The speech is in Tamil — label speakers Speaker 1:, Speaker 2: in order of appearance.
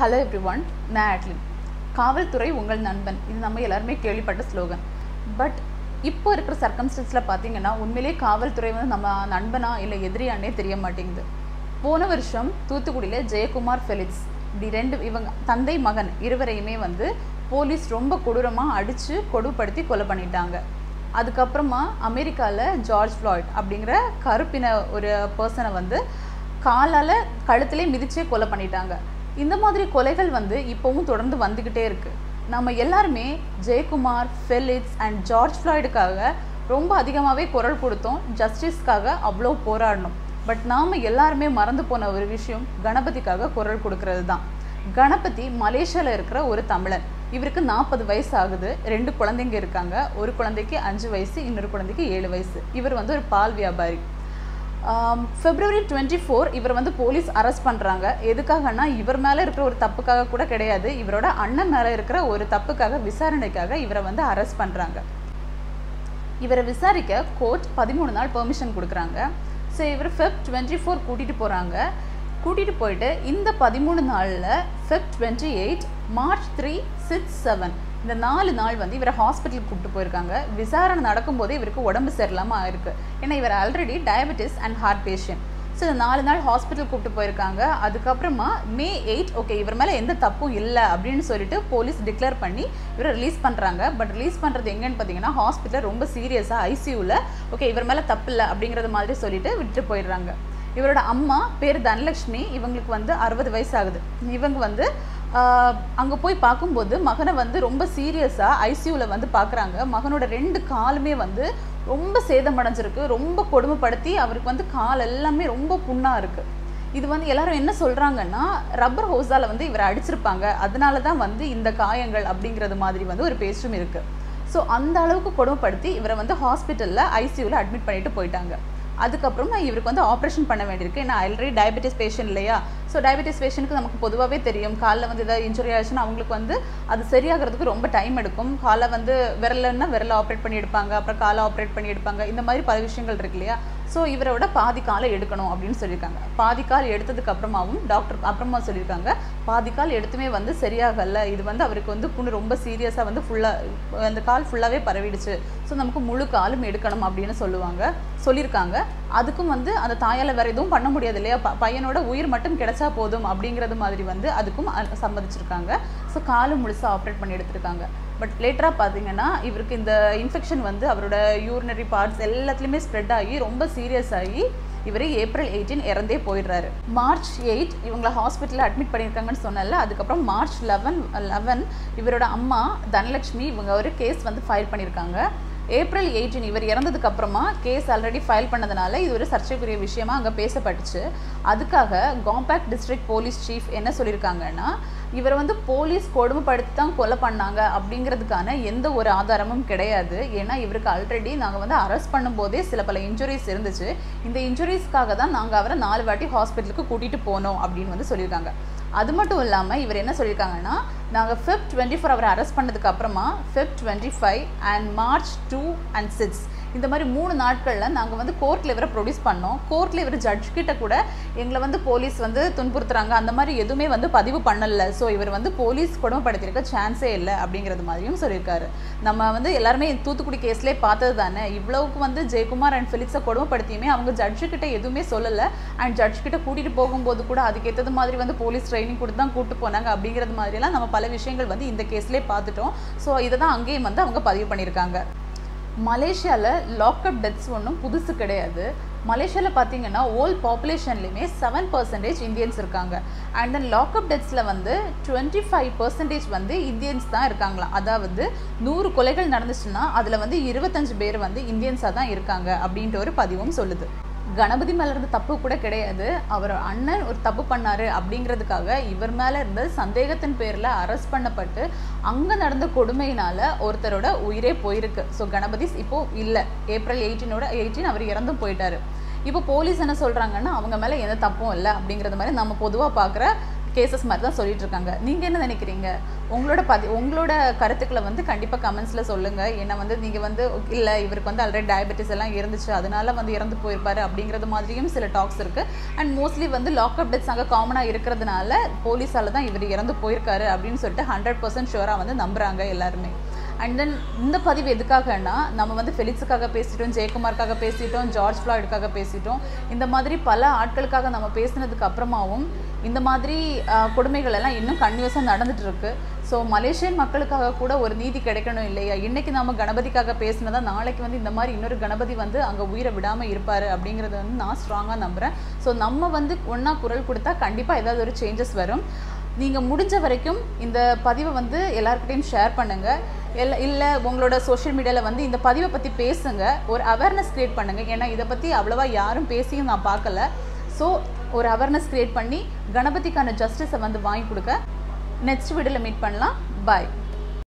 Speaker 1: ஹலோ எவ்ரி ஒன் நான் ஆட்லின் காவல்துறை உங்கள் நண்பன். இது நம்ம எல்லாருமே கேள்விப்பட்ட ஸ்லோகன் பட் இப்போ இருக்கிற சர்க்கம்ஸ்டன்ஸில் பார்த்தீங்கன்னா உண்மையிலே காவல்துறை வந்து நம்ம நண்பனா இல்லை எதிரியானே தெரிய மாட்டேங்குது. போன வருஷம் தூத்துக்குடியில் ஜெயக்குமார் ஃபெலிக்ஸ் இப்படி ரெண்டு இவங்க தந்தை மகன் இருவரையுமே வந்து போலீஸ் ரொம்ப கொடூரமாக அடித்து கொடுப்படுத்தி கொலை பண்ணிட்டாங்க. அதுக்கப்புறமா அமெரிக்காவில் ஜார்ஜ் ஃப்ளாய்ட் அப்படிங்கிற கருப்பின ஒரு பர்சனை வந்து காலால் கழுத்திலே மிதிச்சே கொலை பண்ணிட்டாங்க. இந்த மாதிரி கொலைகள் வந்து இப்போவும் தொடர்ந்து வந்துக்கிட்டே இருக்குது நம்ம எல்லாருமே ஜெயக்குமார் ஃபெலிக்ஸ் அண்ட் ஜார்ஜ் ஃப்ளாய்டுக்காக ரொம்ப அதிகமாகவே குரல் கொடுத்தோம். ஜஸ்டிஸ்க்காக அவ்வளோ போராடணும். பட் நாம் எல்லாருமே மறந்து போன ஒரு விஷயம் கணபதிக்காக குரல் கொடுக்கறது தான். கணபதி மலேசியாவில் இருக்கிற ஒரு தமிழன் இவருக்கு நாற்பது வயசு ஆகுது. ரெண்டு குழந்தைங்க இருக்காங்க. ஒரு குழந்தைக்கு அஞ்சு வயசு இன்னொரு குழந்தைக்கு ஏழு வயசு. இவர் வந்து ஒரு பால் வியாபாரி. ஃபெப்ரவரி டுவெண்ட்டி ஃபோர் இவர் வந்து போலீஸ் அரெஸ்ட் பண்ணுறாங்க எதுக்காகனா இவர் மேலே இருக்கிற ஒரு தப்புக்காக கூட கிடையாது. இவரோட அண்ணன் மேலே இருக்கிற ஒரு தப்புக்காக விசாரணைக்காக இவரை வந்து அரெஸ்ட் பண்ணுறாங்க இவரை விசாரிக்க கோர்ட் பதிமூணு நாள் பெர்மிஷன் கொடுக்குறாங்க. ஸோ இவர் ஃபெப் டுவெண்ட்டி ஃபோர் கூட்டிகிட்டு போகிறாங்க கூட்டிகிட்டு போயிட்டு இந்த பதிமூணு நாளில் Feb twenty eight March three six seven இந்த நாலு நாள் வந்து இவரை ஹாஸ்பிட்டலுக்கு கூப்பிட்டு போயிருக்காங்க. விசாரணை நடக்கும்போதே இவருக்கு உடம்பு சரியில்லாமல் ஆயிருக்கு. ஏன்னா இவர் already diabetes and heart patient so இந்த நாலு நாள் ஹாஸ்பிட்டல் கூப்பிட்டு போயிருக்காங்க. அதுக்கப்புறமா மே எயிட் ஓகே இவர் மேலே எந்த தப்பும் இல்லை அப்படின்னு சொல்லிட்டு போலீஸ் டிக்ளேர் பண்ணி இவரை ரிலீஸ் பண்ணுறாங்க பட் ரிலீஸ் பண்ணுறது எங்கன்னு பார்த்தீங்கன்னா ஹாஸ்பிட்டல் ரொம்ப சீரியஸாக ஐசியூவில் ஓகே இவர் மேலே தப்பு இல்லை அப்படிங்கிறது மாதிரி சொல்லிட்டு விட்டு போயிடுறாங்க. இவரோட அம்மா பேர் தனலக்ஷ்மி இவங்களுக்கு வந்து அறுபது வயசு ஆகுது இவங்க வந்து அங்கே போய் பார்க்கும்போது மகனை வந்து ரொம்ப சீரியஸாக ஐசியூவில் வந்து பார்க்குறாங்க. மகனோட ரெண்டு காலுமே வந்து ரொம்ப சேதமடைஞ்சிருக்கு ரொம்ப கொடுமைப்படுத்தி அவருக்கு வந்து கால் எல்லாமே ரொம்ப புண்ணாக இருக்குது இது வந்து எல்லாரும் என்ன சொல்கிறாங்கன்னா ரப்பர் ஹோஸால் வந்து இவரை அடிச்சிருப்பாங்க. அதனால தான் வந்து இந்த காயங்கள் அப்படிங்கிறது மாதிரி வந்து ஒரு பேச்சும் இருக்குது ஸோ அந்த அளவுக்கு கொடுமைப்படுத்தி இவரை வந்து ஹாஸ்பிட்டலில் ஐசியூவில் அட்மிட் பண்ணிட்டு போயிட்டாங்க. அதுக்கப்புறமா இவருக்கு வந்து ஆப்ரேஷன் பண்ண வேண்டியிருக்கு. ஏன்னா ஆல்ரெடி டயபெட்டிஸ் பேஷண்ட் இல்லையா? ஸோ டயபெட்டிஸ் பேஷண்ட்டுக்கு நமக்கு பொதுவாகவே தெரியும். காலில் வந்து ஏதாவது இன்ஜுரி ஆச்சுன்னா அவங்களுக்கு வந்து அது சரியாகிறதுக்கு ரொம்ப டைம் எடுக்கும். காலை வந்து விரலன்னா விரலை ஆப்ரேட் பண்ணி எடுப்பாங்க. அப்புறம் காலை ஆப்ரேட் பண்ணி எடுப்பாங்க. இந்த மாதிரி பல விஷயங்கள் இருக்கு இல்லையா? ஸோ இவரோட பாதி காலை எடுக்கணும் அப்படின்னு சொல்லியிருக்காங்க. பாதி கால் எடுத்ததுக்கு அப்புறமாவும் டாக்டர் அப்புறமா சொல்லியிருக்காங்க. பாதி கால் எடுத்துமே வந்து சரியாகல. இது வந்து அவருக்கு வந்து புண்ணு ரொம்ப சீரியஸாக வந்து ஃபுல்லாக அந்த கால் ஃபுல்லாகவே பரவிடுச்சு. ஸோ நமக்கு முழு காலும் எடுக்கணும் அப்படின்னு சொல்லுவாங்க. சொல்லியிருக்காங்க. அதுக்கும் வந்து அந்த தாயால் வேறு எதுவும் பண்ண முடியாது இல்லையா? ப பையனோட உயிர் மட்டும் கிடைச்சா போதும் அப்படிங்கிறது மாதிரி வந்து அதுக்கும் சம்மதிச்சிருக்காங்க. ஸோ காலு முழுசாக ஆப்ரேட் பண்ணி எடுத்திருக்காங்க. பட் லேட்டராக பார்த்தீங்கன்னா இவருக்கு இந்த இன்ஃபெக்ஷன் வந்து அவரோட யூரினரி பார்ட்ஸ் எல்லாத்துலேயுமே ஸ்ப்ரெட் ஆகி ரொம்ப சீரியஸ் ஆகி இவர் ஏப்ரல் எயிட்டீன் இறந்தே போயிடுறாரு. மார்ச் எயிட் இவங்களை ஹாஸ்பிட்டலில் அட்மிட் பண்ணியிருக்காங்கன்னு சொன்னல அதுக்கப்புறம் மார்ச் லெவன் லெவன் இவரோட அம்மா தனலட்சுமி இவங்க ஒரு கேஸ் வந்து ஃபைல் பண்ணியிருக்காங்க. ஏப்ரல் எயிட்டீன் இவர் இறந்ததுக்கு அப்புறமா கேஸ் ஆல்ரெடி ஃபைல் பண்ணதுனால இது ஒரு சர்ச்சைக்குரிய விஷயமா அங்கே பேசப்பட்டுச்சு. அதுக்காக காம்பேக்ட் டிஸ்ட்ரிக்ட் போலீஸ் சீஃப் என்ன சொல்லியிருக்காங்கன்னா இவரை வந்து போலீஸ் கொடுமைப்படுத்தி தான் கொலை பண்ணாங்க அப்படிங்கிறதுக்கான எந்த ஒரு ஆதாரமும் கிடையாது. ஏன்னா இவருக்கு ஆல்ரெடி நாங்கள் வந்து அரெஸ்ட் பண்ணும்போதே சில பல இன்ஜுரிஸ் இருந்துச்சு. இந்த இன்ஜுரிஸ்க்காக தான் நாங்கள் அவரை நாலு வாட்டி ஹாஸ்பிட்டலுக்கு கூட்டிகிட்டு போனோம் அப்படின்னு வந்து சொல்லியிருக்காங்க அது மட்டும் இல்லாமல் இவர் என்ன சொல்லியிருக்காங்கன்னா நாங்கள் ஃபிஃப்த் டுவெண்ட்டி ஃபோர் அவரை அரெஸ்ட் பண்ணதுக்கு அப்புறமா fifth twenty five and March two two and six இந்த மாதிரி மூணு நாட்களில் நாங்கள் வந்து கோர்ட்டில் இவரை ப்ரொடியூஸ் பண்ணோம். கோர்ட்டில் இவர் ஜட்ஜ் கிட்ட கூட எங்களை வந்து போலீஸ் வந்து துன்புறுத்துறாங்க. அந்த மாதிரி எதுவுமே வந்து பதிவு பண்ணலை. ஸோ இவர் வந்து போலீஸ் கொடுமைப்படுத்தியிருக்க சான்ஸே இல்லை அப்படிங்கிறது மாதிரியும் சொல்லியிருக்காரு. நம்ம வந்து எல்லாருமே தூத்துக்குடி கேஸ்லேயே பார்த்தது தானே. இவ்வளவுக்கு வந்து ஜெயக்குமார் அண்ட் ஃபிலிக்ஸை கொடுமைப்படுத்தியுமே அவங்க ஜட்ஜு கிட்ட எதுவுமே சொல்லலை. அண்ட் ஜட்ஜ் கிட்ட கூட்டிகிட்டு போகும்போது கூட அதுக்கேற்றது மாதிரி வந்து போலீஸ் ட்ரைனிங் கொடுத்து தான் கூப்பிட்டு போனாங்க அப்படிங்கிறது மாதிரியெல்லாம் நம்ம பல விஷயங்கள் வந்து இந்த கேஸ்லேயே பார்த்துட்டோம். ஸோ இதை தான் அங்கேயும் வந்து அவங்க பதிவு பண்ணியிருக்காங்க. மலேசியாவில் லாக்அப் டெத்ஸ் ஒன்றும் புதுசு கிடையாது. மலேசியாவில் பார்த்தீங்கன்னா ஓல் பாப்புலேஷன்லேயுமே செவன் பர்சன்டேஜ் இந்தியன்ஸ் இருக்காங்க. அண்ட் தென் லாக்அப் டெத்ஸில் வந்து டுவெண்ட்டி ஃபைவ் பர்சன்டேஜ் வந்து இந்தியன்ஸ் தான் இருக்காங்களாம். அதாவது நூறு கொலைகள் நடந்துச்சுன்னா அதில் வந்து இருபத்தஞ்சு பேர் வந்து இந்தியன்ஸாக தான் இருக்காங்க அப்படின்ற ஒரு பதிவும் சொல்லுது. கணபதி மேலே இருந்த தப்பு கூட கிடையாது. அவர் அண்ணன் ஒரு தப்பு பண்ணாரு அப்படிங்கிறதுக்காக இவர் மேலே இருந்த சந்தேகத்தின் பேரில் அரெஸ்ட் பண்ணப்பட்டு அங்கே நடந்த கொடுமையினால ஒருத்தரோட உயிரே போயிருக்கு. ஸோ கணபதிஸ் இப்போ இல்லை. ஏப்ரல் எயிட்டீனோட எயிட்டீன் அவர் இறந்தும் போயிட்டாரு. இப்போ போலீஸ் என்ன சொல்கிறாங்கன்னா அவங்க மேலே எந்த தப்பும் இல்லை அப்படிங்கிறது மாதிரி நம்ம பொதுவாக பார்க்குற கேசஸ் மாதிரி தான் சொல்லிட்டு இருக்காங்க நீங்கள் என்ன நினைக்கிறீங்க? உங்களோட பதி உங்களோட கருத்துக்களை வந்து கண்டிப்பாக கமெண்ட்ஸில் சொல்லுங்கள் ஏன்னா வந்து நீங்கள் வந்து இல்லை இவருக்கு வந்து ஆல்ரெடி டயபெட்டிஸ் எல்லாம் இருந்துச்சு. அதனால வந்து இறந்து போயிருப்பாரு அப்படிங்கிறது மாதிரியும் சில டாக்ஸ் இருக்குது அண்ட் மோஸ்ட்லி வந்து லாக்அப் டெத்ஸ் அங்கே காமனாக இருக்கிறதுனால போலீஸால் தான் இவர் இறந்து போயிருக்காரு அப்படின்னு சொல்லிட்டு ஹண்ட்ரட் பர்சன்ட் ஷுவராக வந்து நம்புகிறாங்க எல்லாருமே. அண்ட் தென் இந்த பதிவு எதுக்காகனா நம்ம வந்து ஃபெலிக்ஸுக்காக பேசிட்டோம் ஜெயக்குமாருக்காக பேசிட்டோம் ஜார்ஜ் ஃப்ளாய்டுக்காக பேசிட்டோம். இந்த மாதிரி பல ஆட்களுக்காக நம்ம பேசினதுக்கு அப்புறமாவும் இந்த மாதிரி கொடுமைகள் எல்லாம் இன்னும் கன்யூஸாக நடந்துட்டு இருக்கு ஸோ மலேசியன் மக்களுக்காக கூட ஒரு நீதி கிடைக்கணும் இல்லையா? இன்னைக்கு நம்ம கணபதிக்காக பேசினதா நாளைக்கு வந்து இந்த மாதிரி இன்னொரு கணபதி வந்து அங்கே உயிரை விடாமல் இருப்பார் அப்படிங்கிறத வந்து நான் ஸ்ட்ராங்காக நம்புகிறேன் ஸோ நம்ம வந்து ஒன்றா குரல் கொடுத்தா கண்டிப்பாக ஏதாவது ஒரு சேஞ்சஸ் வரும். நீங்கள் முடிஞ்ச வரைக்கும் இந்த பதிவை வந்து எல்லாருக்கிட்டையும் ஷேர் பண்ணுங்கள் இல்லை இல்லை உங்களோட சோஷியல் மீடியாவில் வந்து இந்த பதிவை பற்றி பேசுங்க. ஒரு அவேர்னஸ் க்ரியேட் பண்ணுங்கள் ஏன்னா இதை பற்றி அவ்வளோவா யாரும் பேசியும் நான் பார்க்கல. ஸோ ஒரு அவேர்னஸ் க்ரியேட் பண்ணி கணபதிக்கான ஜஸ்டிஸை வந்து வாங்கி கொடுக்க நெக்ஸ்ட் வீடியோவில் மீட் பண்ணலாம். பாய்